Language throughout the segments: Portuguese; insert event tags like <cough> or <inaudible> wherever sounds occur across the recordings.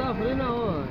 là phải nào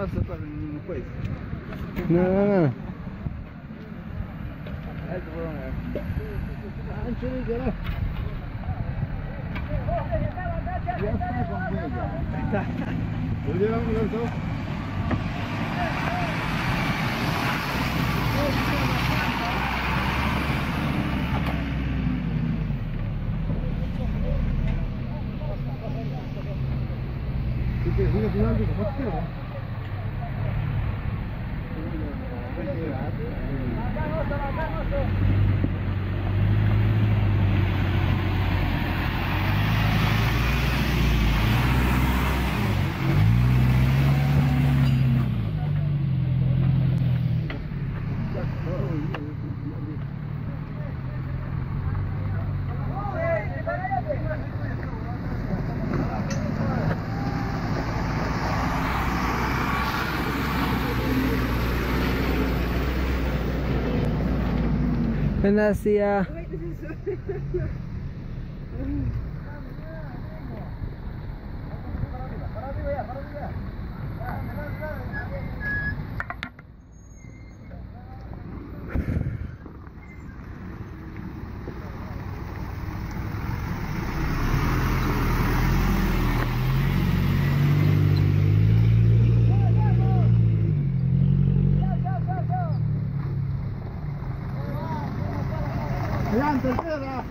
no, no vas a estar en un juez. Não, não, não. Ahí te puedo ver. Ya está con ella. ¿Lo llevamos los dos? And that's the. Uh, Wait, <laughs> <laughs> 让着这个。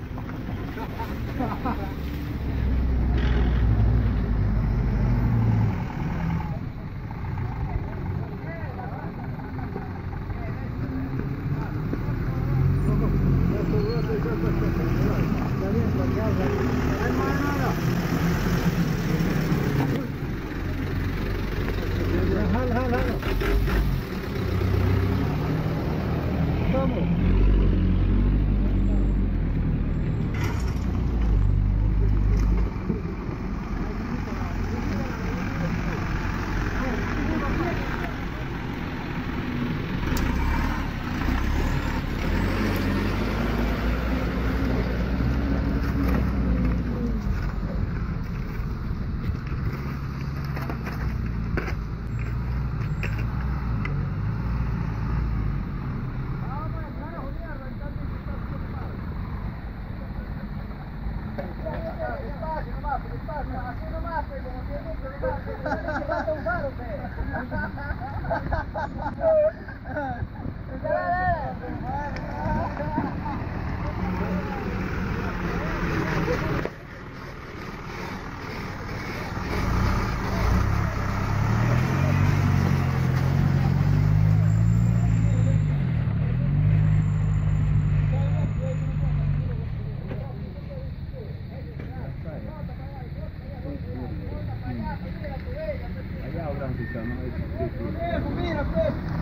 pratica, no?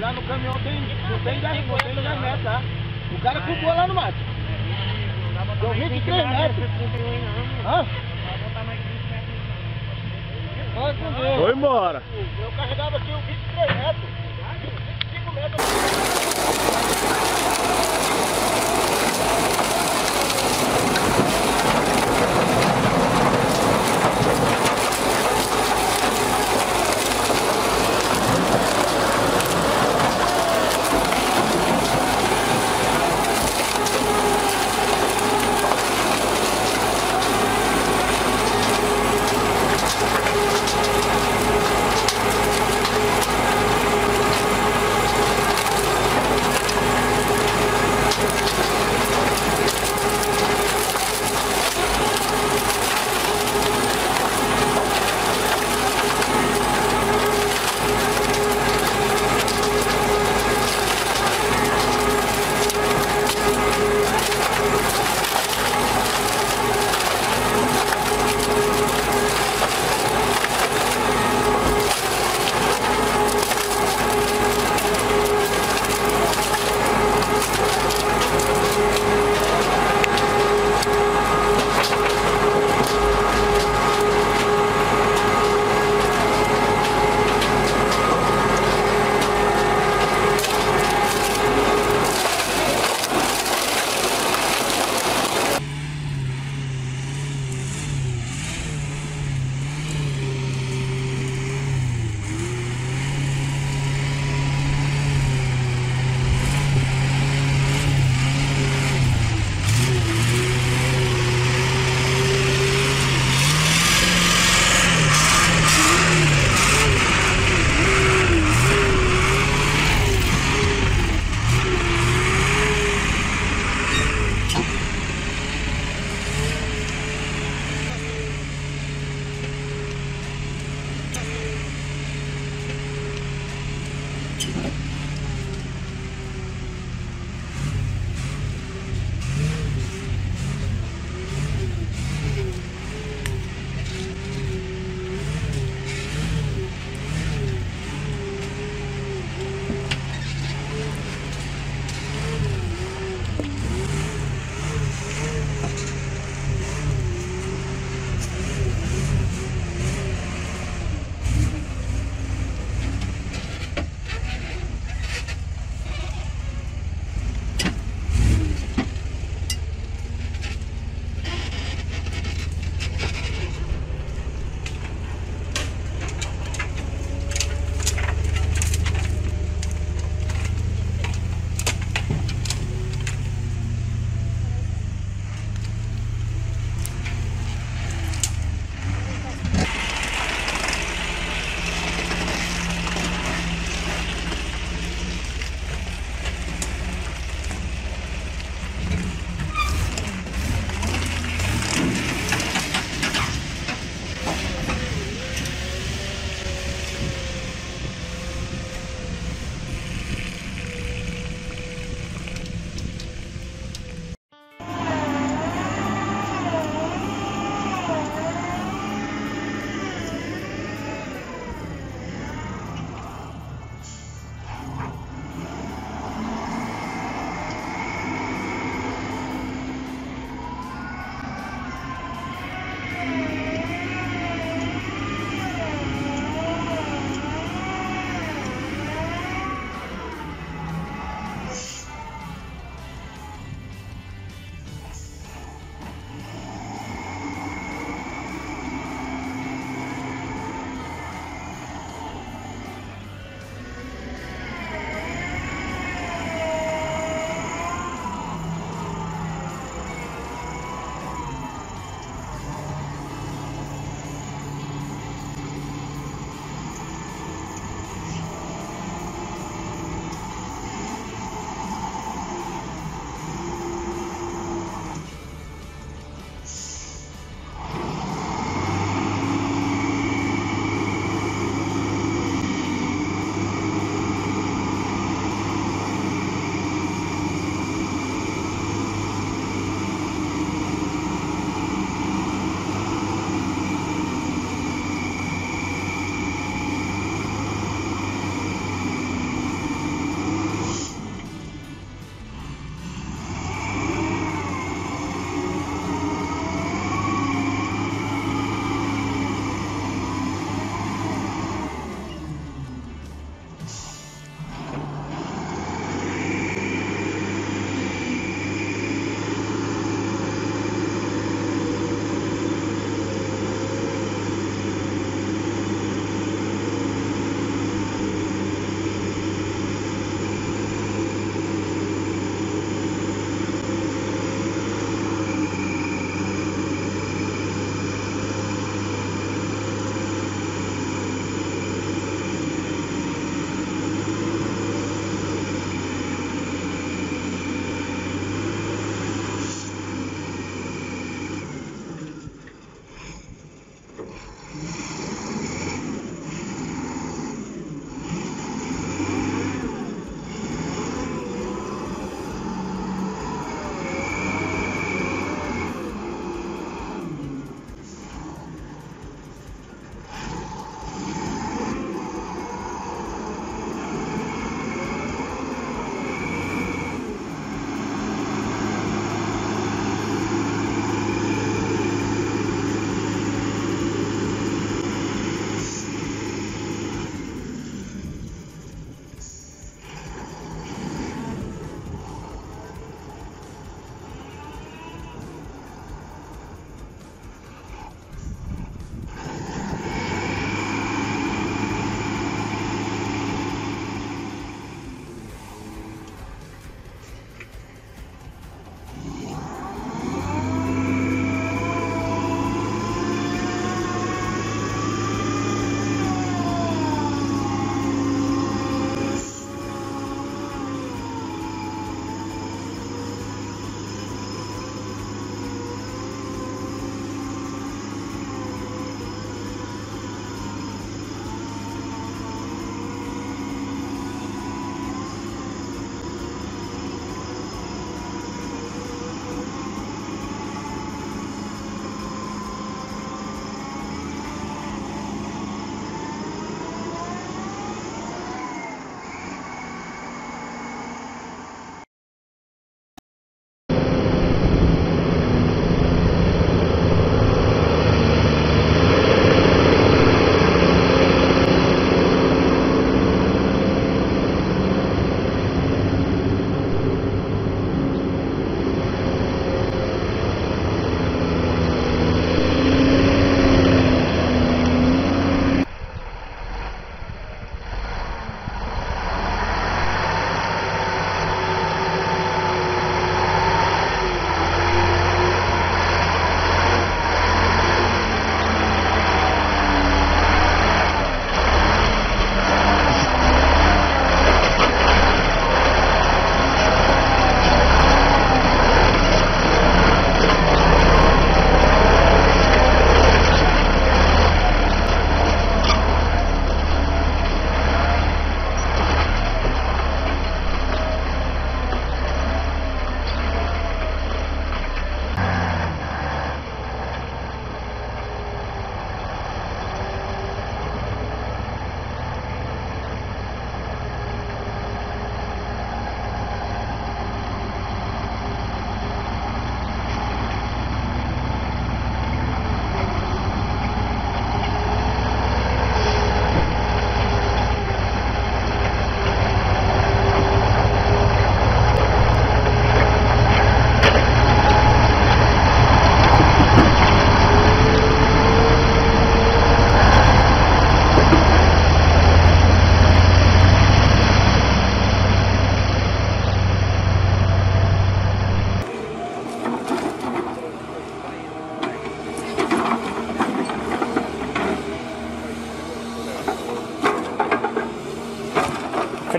Lá no caminhão tem, não tem 10, não tem 10 metros, tá? O cara culpou lá no mato. Deu 23 metros. Hã? Foi embora. Eu carregava aqui o 23 metros. 25 metros.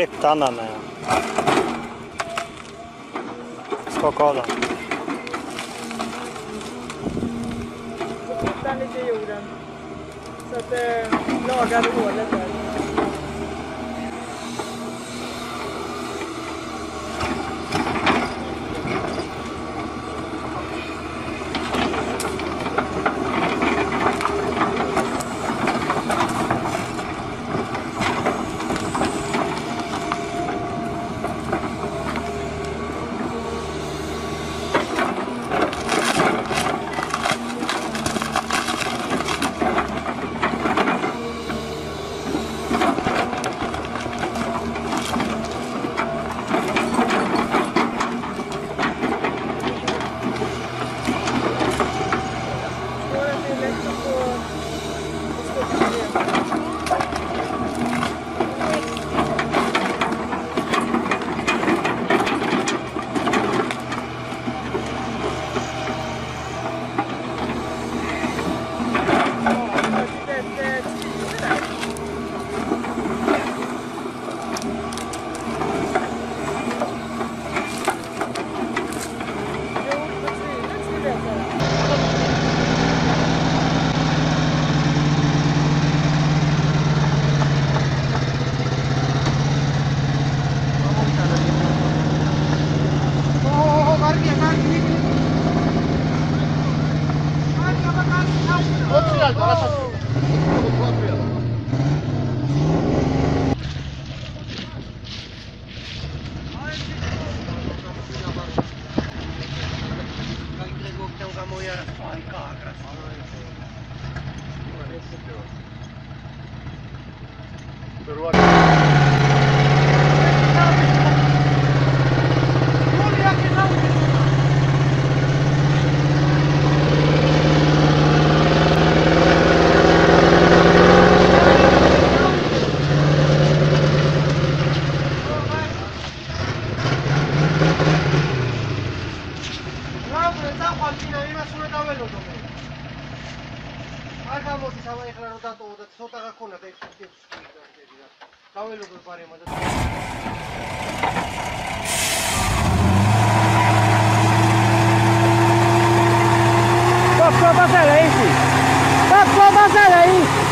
klipptandarna. tanden. Skaka av den. Lite i jorden. Så att det lagar hålet där. წინა იმას უნდა დაველოდო მე. არ გამოდის ამა ეხლა რომ დატოვო და ცოტა გაქონა და ის ის და დაველოდო ბარემა და Tá com a batalha aí, filho. Tá com a batalha aí.